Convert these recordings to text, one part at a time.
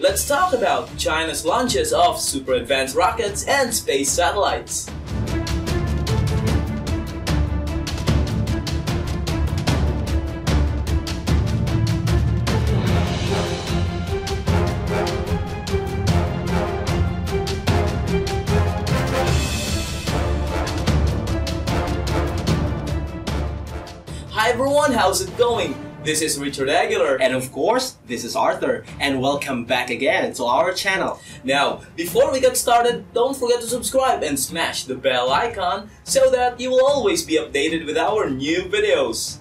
let's talk about China's launches of super advanced rockets and space satellites. Hi everyone, how's it going? This is Richard Aguilar. And of course, this is Arthur, and welcome back again to our channel. Now, before we get started, don't forget to subscribe and smash the bell icon so that you will always be updated with our new videos.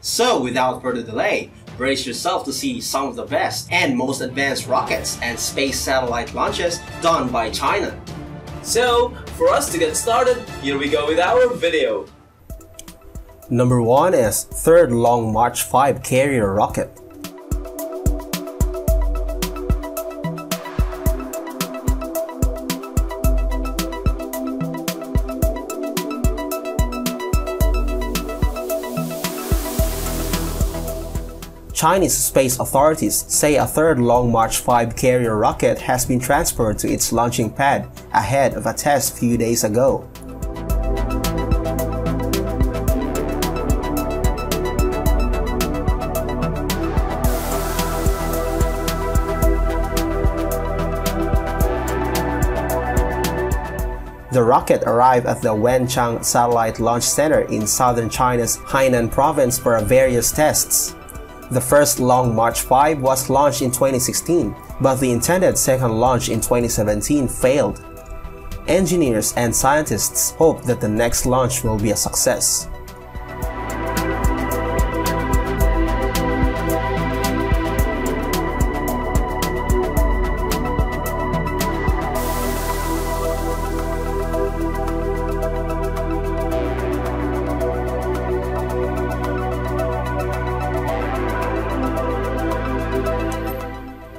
So, without further delay, brace yourself to see some of the best and most advanced rockets and space satellite launches done by China. So, for us to get started, here we go with our video. Number 1 is Third Long March 5 carrier rocket. Chinese space authorities say a third Long March 5 carrier rocket has been transferred to its launching pad ahead of a test few days ago. The rocket arrived at the Wenchang Satellite Launch Center in southern China's Hainan province for various tests. The first Long March 5 was launched in 2016, but the intended second launch in 2017 failed. Engineers and scientists hope that the next launch will be a success.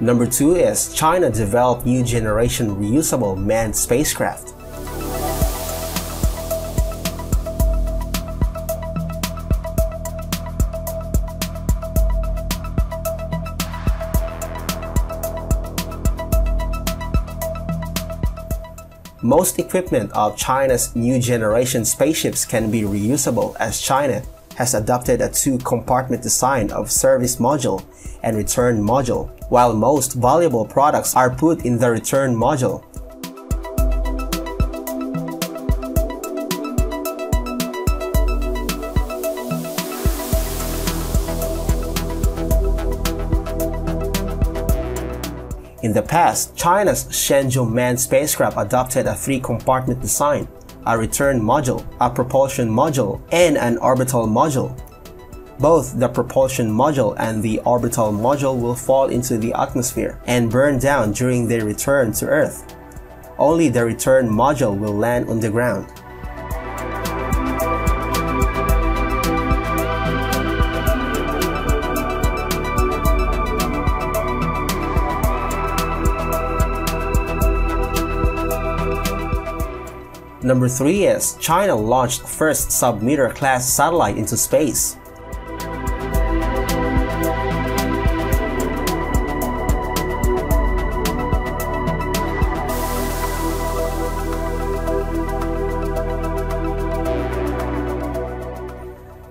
Number 2 is China developed new generation reusable manned spacecraft. Most equipment of China's new generation spaceships can be reusable as China has adopted a two-compartment design of service module and return module, while most valuable products are put in the return module. In the past, China's Shenzhou manned spacecraft adopted a three-compartment design, a return module, a propulsion module, and an orbital module. Both the propulsion module and the orbital module will fall into the atmosphere and burn down during their return to Earth. Only the return module will land on the ground. Number 3 is China launched first sub-meter class satellite into space.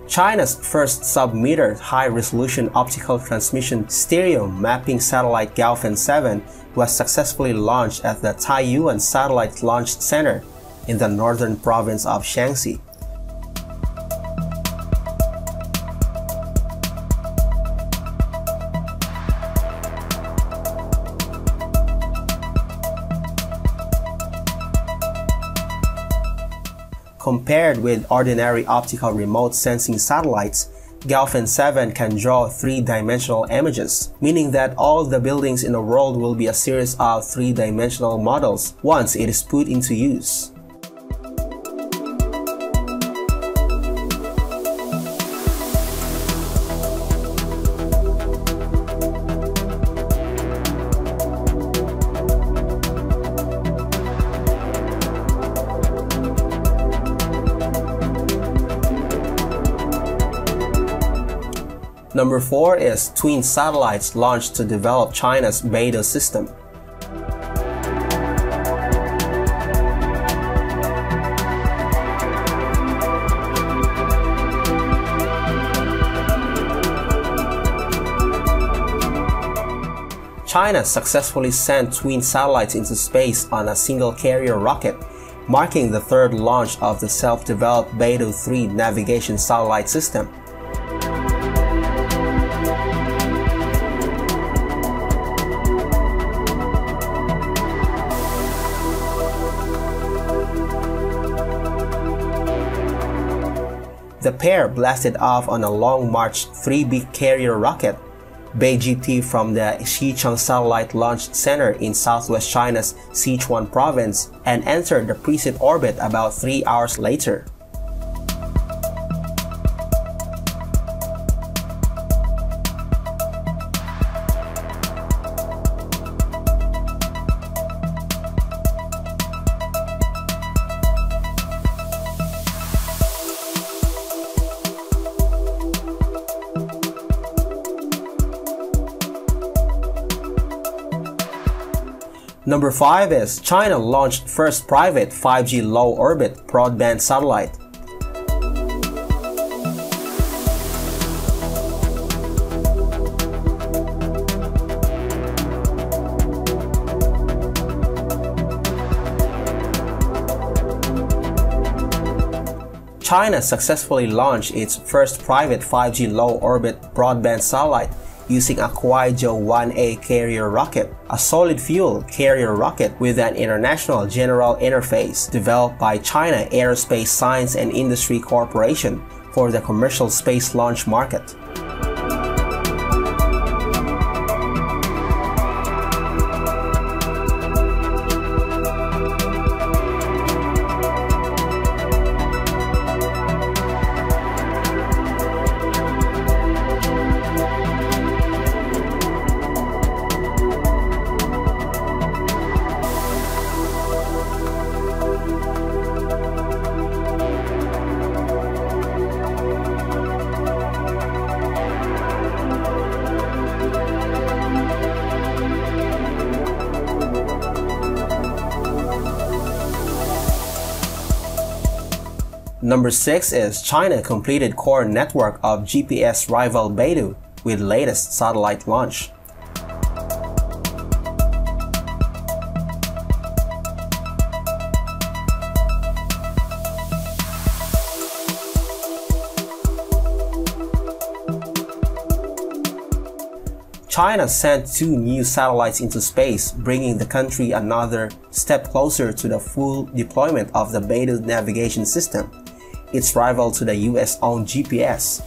China's first sub-meter high-resolution optical transmission stereo mapping satellite Gaofen 7 was successfully launched at the Taiyuan Satellite Launch Center in the northern province of Shanxi. Compared with ordinary optical remote sensing satellites, Gaofen 7 can draw three-dimensional images, meaning that all the buildings in the world will be a series of three-dimensional models once it is put into use. Number 4 is twin satellites launched to develop China's Beidou system. China successfully sent twin satellites into space on a single carrier rocket, marking the third launch of the self-developed Beidou 3 navigation satellite system. The pair blasted off on a Long March 3B carrier rocket BeiGT from the Xichang Satellite Launch Center in southwest China's Sichuan province and entered the preset orbit about three hours later. Number 5 is China launched first private 5G low orbit broadband satellite. China successfully launched its first private 5G low orbit broadband satellite using a Kuaizhou 1A carrier rocket, a solid fuel carrier rocket with an international general interface developed by China Aerospace Science and Industry Corporation for the commercial space launch market. Number 6 is China completed core network of GPS rival Beidou with latest satellite launch. China sent two new satellites into space, bringing the country another step closer to the full deployment of the Beidou navigation system its rival to the US-owned GPS.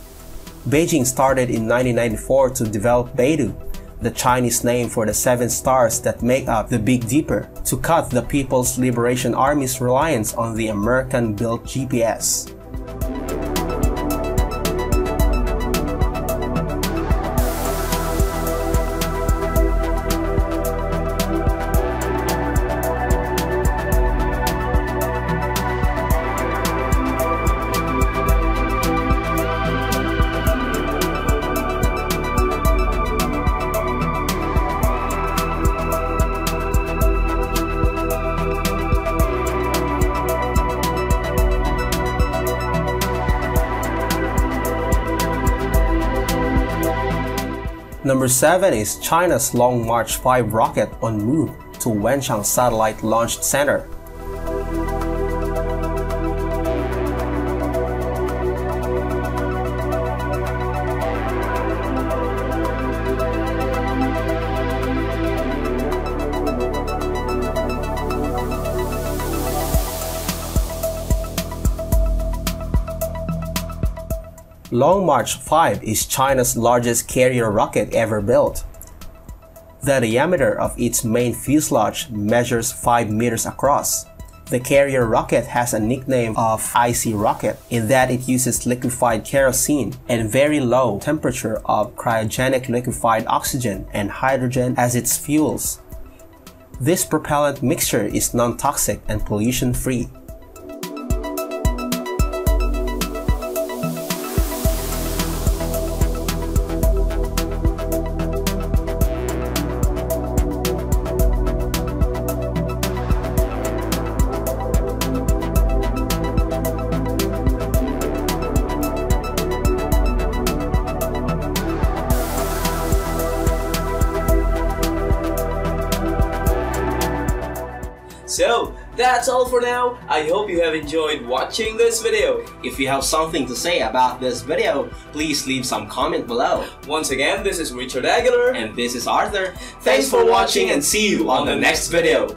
Beijing started in 1994 to develop Beidou, the Chinese name for the seven stars that make up the Big Dipper, to cut the People's Liberation Army's reliance on the American-built GPS. Number 7 is China's Long March 5 rocket on move to Wenchang Satellite Launch Center. Long March 5 is China's largest carrier rocket ever built. The diameter of its main fuselage measures 5 meters across. The carrier rocket has a nickname of icy rocket in that it uses liquefied kerosene and very low temperature of cryogenic liquefied oxygen and hydrogen as its fuels. This propellant mixture is non-toxic and pollution-free. So, that's all for now. I hope you have enjoyed watching this video. If you have something to say about this video, please leave some comment below. Once again, this is Richard Aguilar. And this is Arthur. Thanks for watching and see you on the next video.